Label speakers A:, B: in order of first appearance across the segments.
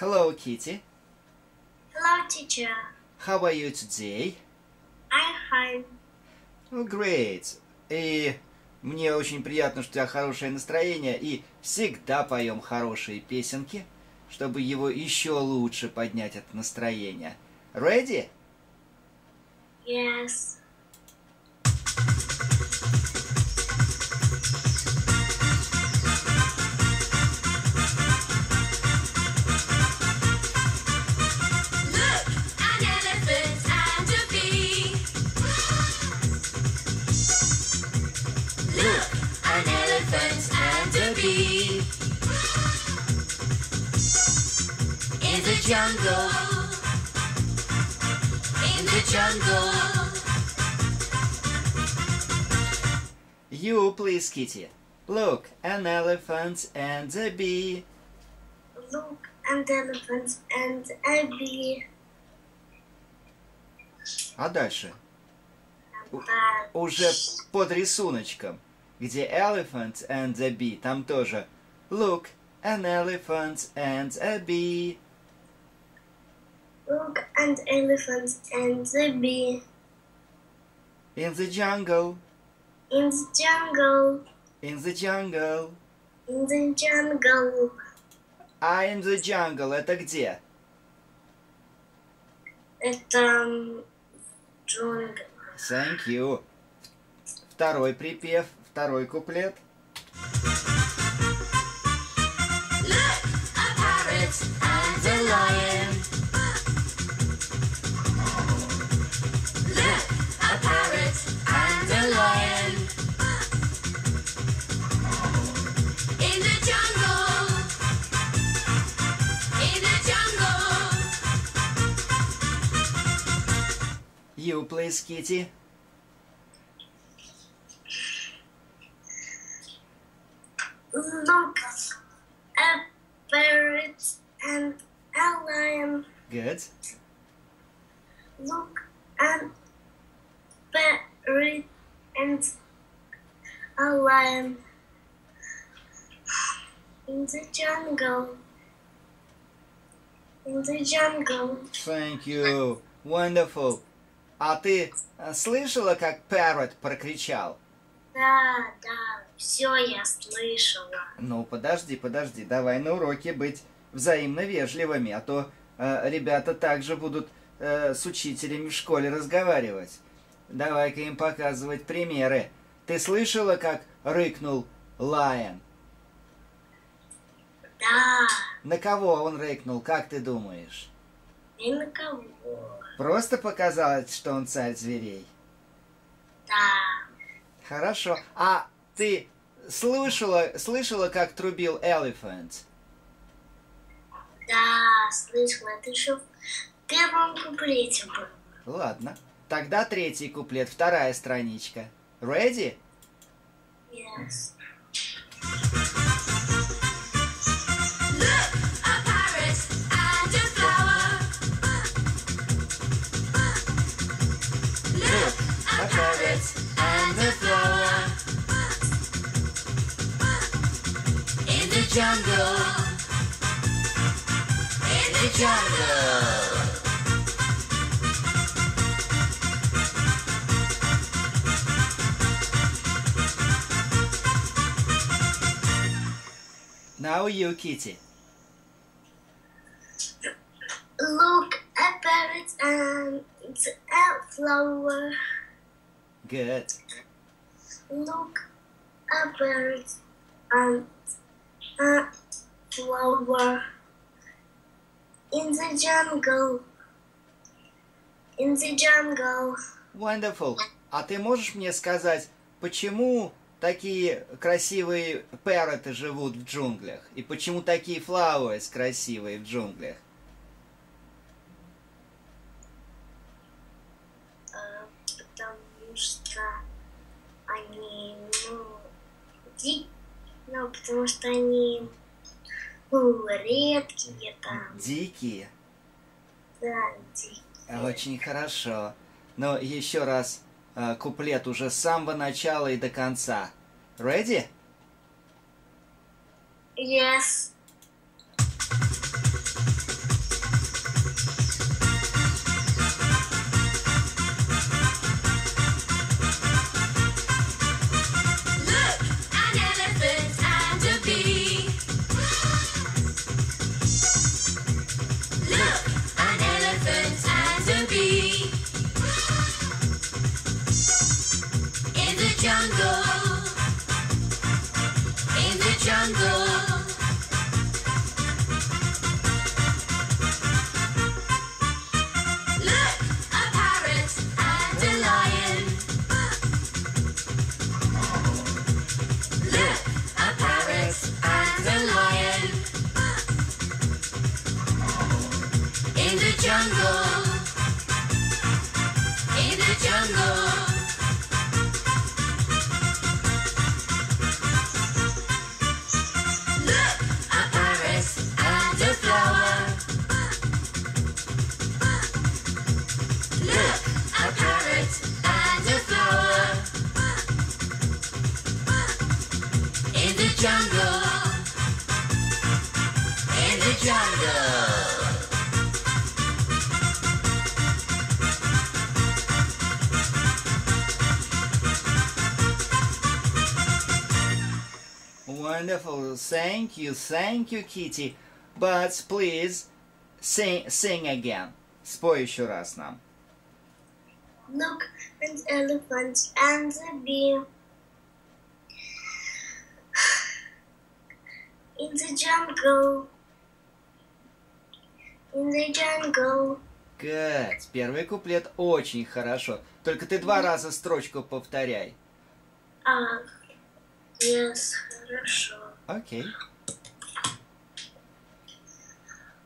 A: Hello, Kitty.
B: Hello, teacher.
A: How are you today?
B: I'm fine.
A: Oh, great. И мне очень приятно, что у тебя хорошее настроение, и всегда поем хорошие песенки, чтобы его еще лучше поднять это настроение. Ready?
B: Yes.
C: Jungle. In the jungle.
A: You, please, Kitty. Look, an elephant and a bee.
B: Look, and elephants and a bee.
A: А дальше? Уже под рисуночком, где elephant and a bee, там тоже Look, an elephant and a bee.
B: Look, and elephants and a bee.
A: In the jungle,
B: In the jungle.
A: in the jungle.
B: In the jungle.
A: А in the jungle это где?
B: Это м, джунгли.
A: Thank you. Второй припев, второй куплет. Please, Kitty.
B: Look, a parrot and a lion.
A: Good.
B: Look, a parrot and a lion. In the jungle. In the jungle.
A: Thank you. Wonderful. А ты э, слышала, как Parrot прокричал?
B: Да, да, все я слышала.
A: Ну, подожди, подожди, давай на уроке быть взаимно вежливыми, а то э, ребята также будут э, с учителями в школе разговаривать. Давай-ка им показывать примеры. Ты слышала, как рыкнул Лайон?
B: Да,
A: На кого он рыкнул, как ты думаешь?
B: Ни на кого.
A: Просто показалось, что он царь зверей?
B: Да,
A: Хорошо. А ты слышала, слышала, как трубил Elephant?
B: да, слышала. Это еще в первом куплете был.
A: Ладно. Тогда третий куплет, вторая страничка. Ready?
B: Yes.
C: Jungle. In the jungle.
A: Now you, Kitty.
B: Look, a parrot and a flower.
A: Good.
B: Look, a parrot and a flower. In the jungle. In the jungle.
A: Wonderful. А ты можешь мне сказать, почему такие красивые парроты живут в джунглях? И почему такие flowers красивые в джунглях?
B: А, потому что они, ну, ди... ну, потому что они, ну, редкие там,
A: Дикие.
B: да, дикие.
A: Очень хорошо. Но еще раз э, куплет уже с самого начала и до конца. Ready?
B: Yes.
A: Wonderful. Thank you, thank you, Kitty. But please sing, sing again. Спой еще раз нам.
B: Look, an elephant and a bee. In the jungle. In the jungle.
A: Good. Первый куплет очень хорошо. Только ты два раза строчку повторяй.
B: А, yes, хорошо.
A: Okay.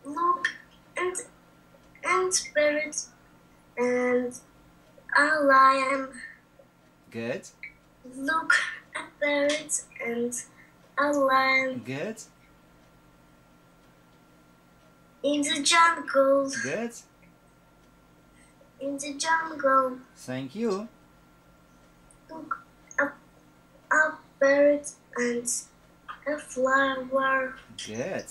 B: Look, and and spirit, and a lion.
A: Good.
B: Look, a parrot and a lion.
A: Good.
B: In the jungle.
A: Good.
B: In the jungle.
A: Thank you.
B: Look, a, a parrot and a flower.
A: Good.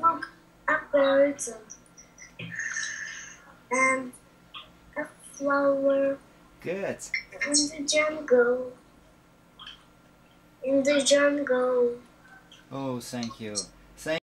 B: Look, a bird and a flower
A: Good.
B: in the jungle. In the jungle.
A: Oh, thank you.